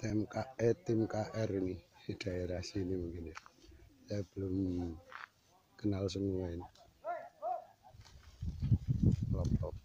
TMK eh tim KR ini di daerah sini mungkin ya. Saya belum kenal semua ini. Lombok Mas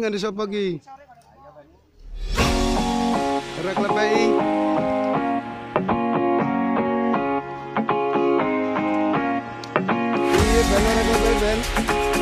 Ada siapa lagi. Karena kelepai. Iya, benar kelepai Ben.